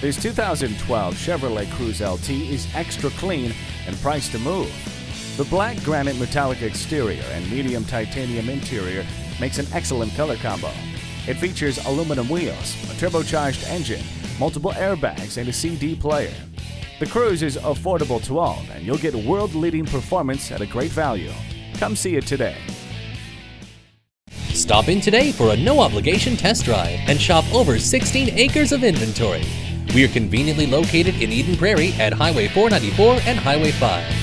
This 2012 Chevrolet Cruze LT is extra clean and priced to move. The black granite metallic exterior and medium titanium interior makes an excellent color combo. It features aluminum wheels, a turbocharged engine, multiple airbags, and a CD player. The Cruze is affordable to all, and you'll get world-leading performance at a great value. Come see it today. Stop in today for a no obligation test drive and shop over 16 acres of inventory. We are conveniently located in Eden Prairie at Highway 494 and Highway 5.